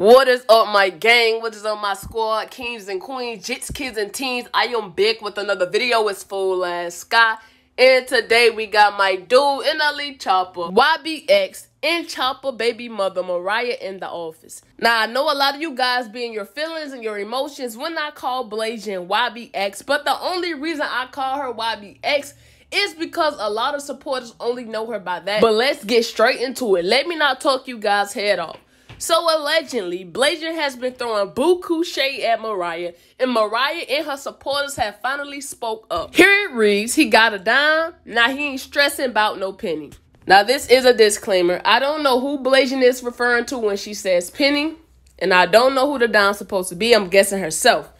What is up, my gang? What is up, my squad? Kings and queens, jits, kids, and teens. I am big with another video. It's full ass Skye. And today we got my dude the Choppa, YBX, and Choppa baby mother Mariah in the office. Now I know a lot of you guys be in your feelings and your emotions when I call Blasian YBX, but the only reason I call her YBX is because a lot of supporters only know her by that. But let's get straight into it. Let me not talk you guys head off. So allegedly, Blasian has been throwing buku shade at Mariah, and Mariah and her supporters have finally spoke up. Here it reads, he got a dime, now he ain't stressing about no penny. Now this is a disclaimer. I don't know who Blasian is referring to when she says penny, and I don't know who the dime's supposed to be. I'm guessing herself.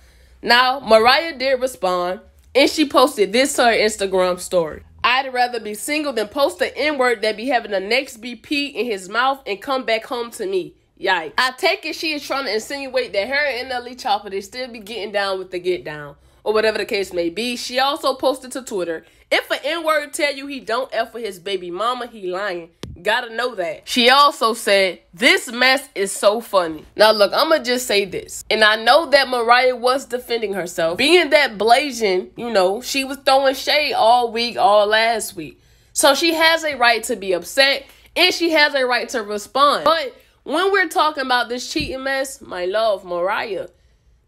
Now, Mariah did respond, and she posted this to her Instagram story. I'd rather be single than post the N-word that be having the next BP in his mouth and come back home to me. Yikes. I take it she is trying to insinuate that her and NLE Choppa they still be getting down with the get down. Or whatever the case may be. She also posted to Twitter, if an N-word tell you he don't F for his baby mama, he lying. Gotta know that. She also said, This mess is so funny. Now, look, I'm gonna just say this. And I know that Mariah was defending herself. Being that Blasian, you know, she was throwing shade all week, all last week. So she has a right to be upset and she has a right to respond. But when we're talking about this cheating mess, my love, Mariah,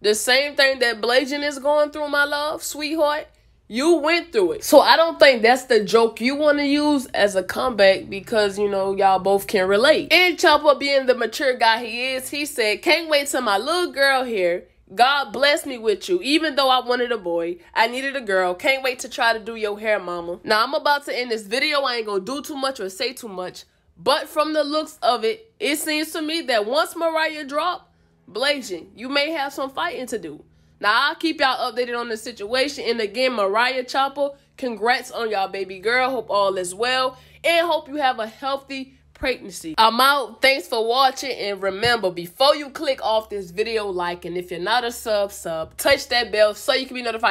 the same thing that Blasian is going through, my love, sweetheart, you went through it. So I don't think that's the joke you want to use as a comeback because, you know, y'all both can relate. And Choppa being the mature guy he is, he said, can't wait till my little girl here. God bless me with you. Even though I wanted a boy, I needed a girl. Can't wait to try to do your hair, mama. Now, I'm about to end this video. I ain't gonna do too much or say too much. But from the looks of it, it seems to me that once Mariah drop, Blasian, you may have some fighting to do. Now, I'll keep y'all updated on the situation. And again, Mariah Choppa, congrats on y'all baby girl. Hope all is well. And hope you have a healthy pregnancy. I'm out. Thanks for watching. And remember, before you click off this video, like, and if you're not a sub, sub, touch that bell so you can be notified.